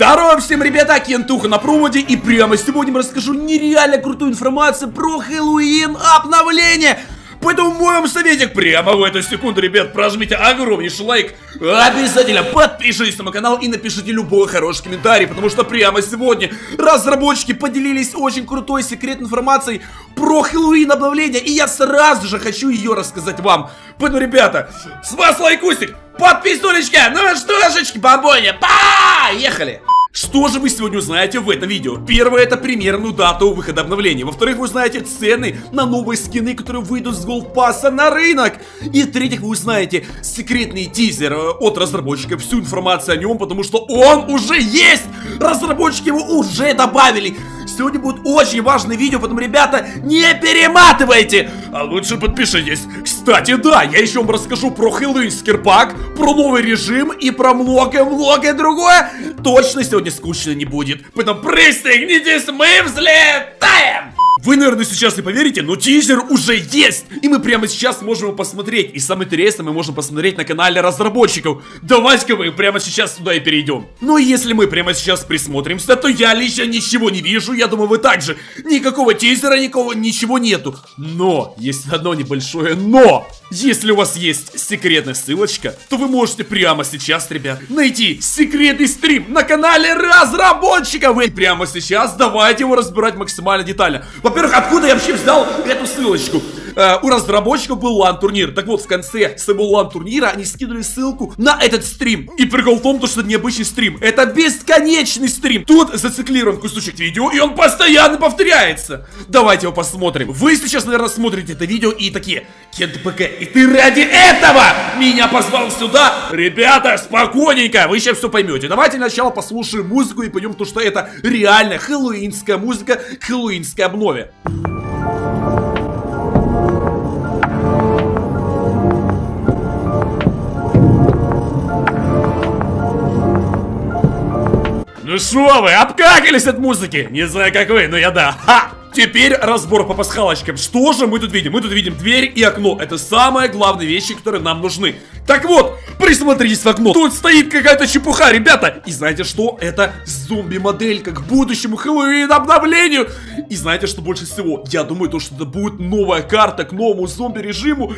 Здорово всем, ребята, Кентуха на проводе И прямо сегодня расскажу нереально крутую информацию про Хэллоуин обновление Поэтому мой вам советик прямо в эту секунду, ребят, прожмите огромнейший лайк Обязательно подпишитесь на мой канал и напишите любой хороший комментарий Потому что прямо сегодня разработчики поделились очень крутой секретной информацией про Хэллоуин обновление И я сразу же хочу ее рассказать вам Поэтому, ребята, с вас лайкусик, подписулечка, ну что, жечки, бабоня, поехали! Что же вы сегодня узнаете в этом видео? Первое, это примерную дату выхода обновления. Во-вторых, вы узнаете цены на новые скины, которые выйдут с голдпасса на рынок. И в-третьих, вы узнаете секретный тизер э, от разработчика, всю информацию о нем, потому что он уже есть! Разработчики его уже добавили! Сегодня будет очень важное видео, поэтому, ребята, не перематывайте! А лучше подпишитесь. Кстати, да, я еще вам расскажу про Хэллоуин Скирпак, про новый режим и про многое-многое другое. Точно сегодня скучно не будет. Поэтому пристегнитесь, мы взлетаем! Вы, наверное, сейчас не поверите, но тизер уже есть! И мы прямо сейчас можем его посмотреть. И самое интересное, мы можем посмотреть на канале разработчиков. Давайте-ка мы прямо сейчас туда и перейдем. Но если мы прямо сейчас присмотримся, то я лично ничего не вижу. Я думаю, вы также. Никакого тизера, никакого, ничего нету. Но, есть одно небольшое но. Если у вас есть секретная ссылочка, то вы можете прямо сейчас, ребят, найти секретный стрим на канале разработчиков. И прямо сейчас давайте его разбирать максимально детально. Во-первых, откуда я вообще взял эту ссылочку? Э, у разработчиков был лан-турнир. Так вот, в конце своего лан-турнира они скинули ссылку на этот стрим. И прикол в том, что это необычный стрим. Это бесконечный стрим. Тут зациклирован кусочек видео, и он постоянно повторяется. Давайте его посмотрим. Вы сейчас, наверное, смотрите это видео и такие, Кент ПК, и ты ради этого меня позвал сюда? Ребята, спокойненько, вы сейчас все поймете. Давайте сначала послушаем музыку и поймем, то, что это реально хэллоуинская музыка к хэллоуинской обнове. Ну шо вы, обкакались от музыки? Не знаю, как вы, но я да. Ха! Теперь разбор по пасхалочкам. Что же мы тут видим? Мы тут видим дверь и окно. Это самые главные вещи, которые нам нужны. Так вот, присмотритесь в окно. Тут стоит какая-то чепуха, ребята. И знаете что? Это зомби-моделька к будущему Хэллоуин обновлению. И знаете, что больше всего? Я думаю, то, что это будет новая карта к новому зомби-режиму.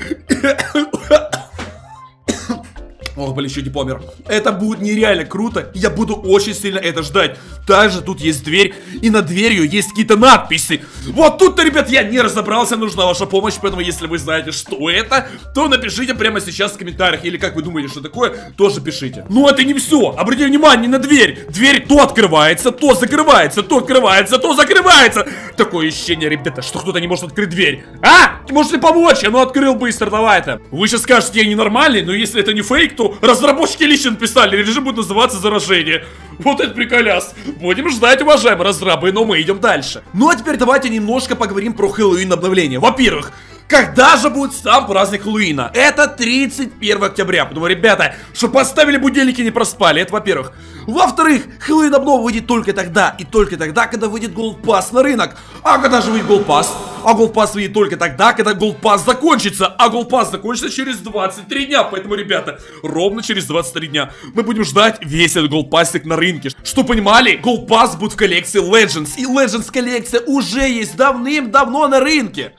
Ох, блин, еще не помер. Это будет нереально круто. Я буду очень сильно это ждать. Также тут есть дверь, и над дверью есть какие-то надписи. Вот тут-то, ребят, я не разобрался, нужна ваша помощь, поэтому если вы знаете, что это, то напишите прямо сейчас в комментариях. Или как вы думаете, что такое, тоже пишите. Но это не все. Обратите внимание на дверь. Дверь то открывается, то закрывается, то открывается, то закрывается. Такое ощущение, ребята, что кто-то не может открыть дверь. А? Можете помочь? А ну открыл быстро, давай-то. Вы сейчас скажете, я ненормальный, но если это не фейк, то разработчики лично написали, режим будет называться заражение. Вот это приколяс. Будем ждать, уважаемые разрабы, но мы идем дальше. Ну а теперь давайте немножко поговорим про Хэллоуин обновление. Во-первых, когда же будет сам праздник Хэллоуина? Это 31 октября. Потому, ребята, что поставили будильники не проспали, это во-первых. Во-вторых, Хэллоуин обнова выйдет только тогда и только тогда, когда выйдет Gold Pass на рынок. А когда же выйдет Gold Pass? А Gold Pass выйдет только тогда, когда Gold Pass закончится. А Gold Pass закончится через 23 дня. Поэтому, ребята, ровно через 23 дня мы будем ждать весь этот Gold Passик на рынке. Что понимали, Gold Pass будет в коллекции Legends. И Legends коллекция уже есть давным-давно на рынке.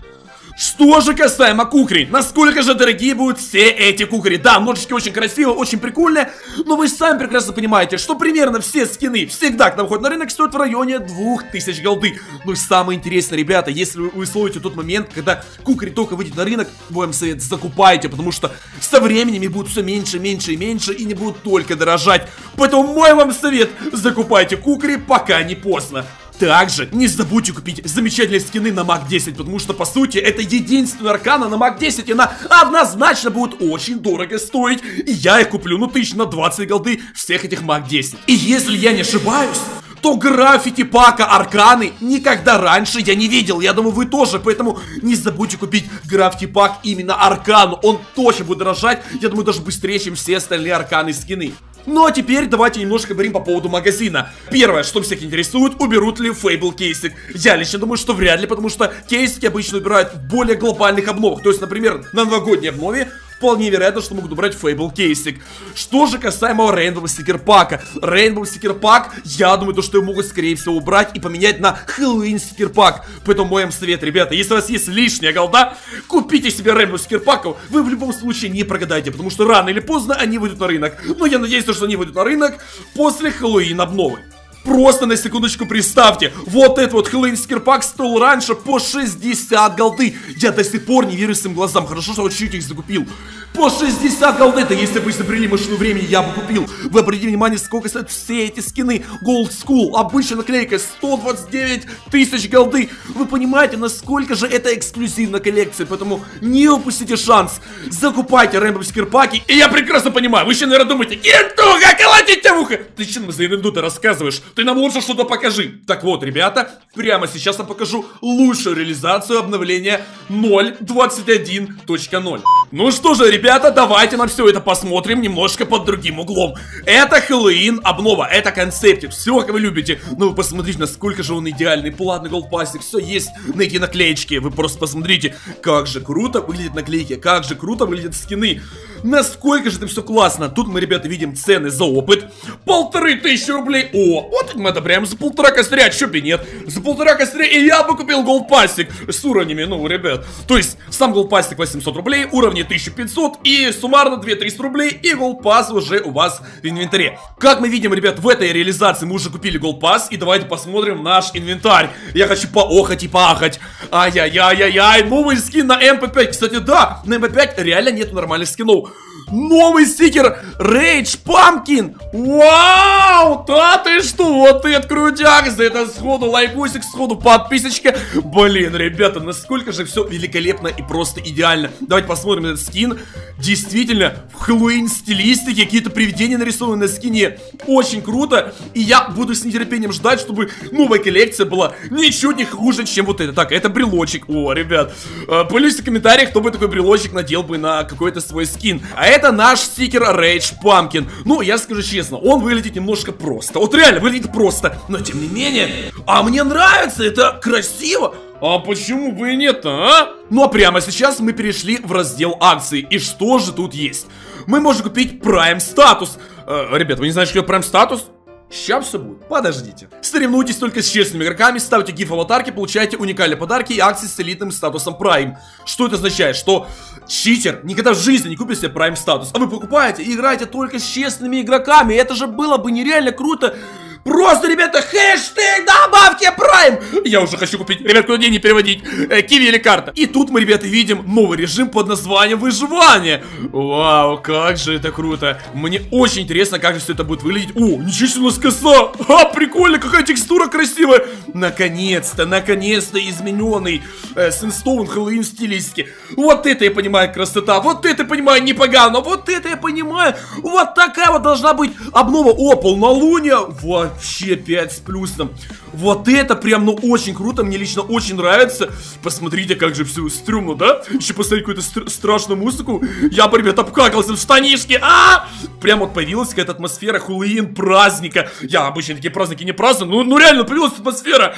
Что же касаемо кукри, насколько же дорогие будут все эти кукри? Да, ножички очень красивые, очень прикольные, но вы сами прекрасно понимаете, что примерно все скины всегда, когда выходят на рынок, стоят в районе 2000 голды. Ну и самое интересное, ребята, если вы условите тот момент, когда кукри только выйдет на рынок, вам совет, закупайте, потому что со временем их будут все меньше, меньше и меньше, и не будут только дорожать. Поэтому мой вам совет, закупайте кукри, пока не поздно. Также не забудьте купить замечательные скины на Мак 10, потому что, по сути, это единственная аркана на Мак 10, и она однозначно будет очень дорого стоить. И я их куплю, ну, тысяч на 20 голды всех этих Мак 10. И если я не ошибаюсь, то граффити пака Арканы никогда раньше я не видел. Я думаю, вы тоже, поэтому не забудьте купить граффити пак именно Аркану. Он точно будет дорожать, я думаю, даже быстрее, чем все остальные Арканы скины. Ну а теперь давайте немножко говорим по поводу магазина. Первое, что всех интересует, уберут ли Фейбл кейсик. Я лично думаю, что вряд ли, потому что кейсики обычно убирают в более глобальных обновах. То есть, например, на новогодней обнове вполне вероятно, что могут убрать Фейбл кейсик. Что же касаемо Rainbow Sticker пака. Rainbow Sticker пак, я думаю, то, что его могут, скорее всего, убрать и поменять на Хэллоуин Sticker пак. Поэтому мой совет, ребята, если у вас есть лишняя голда, купите себе Rainbow Sticker паков. Вы в любом случае не прогадаете, потому что рано или поздно они выйдут на рынок. Но я надеюсь, что они выйдут на рынок после Хэллоуин обновы. Просто на секундочку представьте, вот этот вот Хэллоуин скирпак стоил раньше по 60 голды. Я до сих пор не верю своим глазам, хорошо, что вот чуть их закупил. По 60 голды, это если бы изобрели машину времени, я бы купил. Вы обратите внимание, сколько стоят все эти скины. Gold School, обычная наклейка, 129 тысяч голды. Вы понимаете, насколько же это эксклюзивная коллекция, поэтому не упустите шанс. Закупайте Рэмбо скирпаки. И я прекрасно понимаю, вы еще, наверное, думаете, Кентуха, колотите в ухо. Ты что за ерунду-то рассказываешь? Ты нам лучше что-то покажи. Так вот, ребята, прямо сейчас я покажу лучшую реализацию обновления 0.21.0. Ну что же, ребята, давайте нам все это посмотрим немножко под другим углом. Это Хэллоуин обнова, это концептик, все как вы любите. Ну вы посмотрите, насколько же он идеальный, платный голдпастик, все есть на эти наклеечки. Вы просто посмотрите, как же круто выглядят наклейки, как же круто выглядят скины. Насколько же это все классно. Тут мы, ребята, видим цены за опыт. Полторы тысячи рублей. О, вот это прям за полтора костря, чё бы нет. За полтора костря и я бы купил голдпастик с уровнями, ну, ребят. То есть, сам голдпастик 800 рублей, уровни 1500 и суммарно 2300 рублей и голдпасс уже у вас в инвентаре. Как мы видим, ребят, в этой реализации мы уже купили голдпасс и давайте посмотрим наш инвентарь. Я хочу поохать и поахать. Ай-яй-яй-яй-яй, новый скин на MP5. Кстати, да, на MP5 реально нет нормальных скинов. Новый стикер Rage Pumpkin Вау, да ты что, вот это крутяк За это сходу лайкусик, сходу подписочка Блин, ребята, насколько же все великолепно и просто идеально. Давайте посмотрим этот скин. Действительно, в Хэллоуин стилистике какие-то привидения нарисованы на скине. Очень круто. И я буду с нетерпением ждать, чтобы новая коллекция была ничуть не хуже, чем вот это Так, это брелочек. О, ребят, э, пылись в комментариях, кто бы такой брелочек надел бы на какой-то свой скин. А это наш стикер Rage Pumpkin. Ну, я скажу честно, он выглядит немножко просто. Вот реально, выглядит просто. Но тем не менее, а мне нравится, это красиво. А почему бы и нет-то, а? Ну а прямо сейчас мы перешли в раздел акций. И что же тут есть? Мы можем купить Prime статус. Э, ребят, вы не знаете, что это Prime статус? Сейчас все будет. Подождите. Соревнуйтесь только с честными игроками, ставьте гиф аватарки, получаете уникальные подарки и акции с элитным статусом Prime. Что это означает? Что читер никогда в жизни не купит себе Prime статус, а вы покупаете и играете только с честными игроками. Это же было бы нереально круто Просто, ребята, хэштег добавьте прайм! Я уже хочу купить, ребят, куда деньги переводить? Э, киви или карта? И тут мы, ребята, видим новый режим под названием выживание. Вау, как же это круто. Мне очень интересно, как же все это будет выглядеть. О, ничего себе у нас коса! А, прикольно, какая текстура красивая! Наконец-то, наконец-то измененный э, Синстоун Хэллоуин стилистики. Вот это я понимаю красота, вот это я понимаю непогано, вот это я понимаю. Вот такая вот должна быть обнова. О, полнолуние! Вот вообще 5 с плюсом. Вот это прям, ну, очень круто, мне лично очень нравится. Посмотрите, как же все стрёмно, да? Еще поставить какую-то стр страшную музыку. Я бы, ребят, обкакался в штанишки. А! Прям вот появилась какая-то атмосфера Хэллоуин праздника. Я обычно такие праздники не праздную, ну, ну реально появилась атмосфера.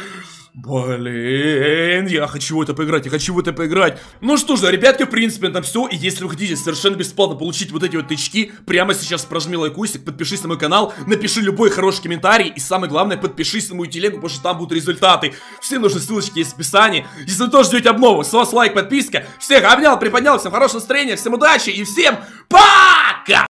Блин, я хочу в это поиграть, я хочу в это поиграть. Ну что ж, ребятки, в принципе, это все. И если вы хотите совершенно бесплатно получить вот эти вот тычки, прямо сейчас прожми лайкусик, подпишись на мой канал, напиши любой хороший комментарий. И самое главное, подпишись на мою телегу, потому что там будут результаты. Все нужные ссылочки есть в описании. Если вы тоже ждете обнову, с вас лайк, подписка. Всех обнял, приподнял, всем хорошего настроения, всем удачи и всем пока!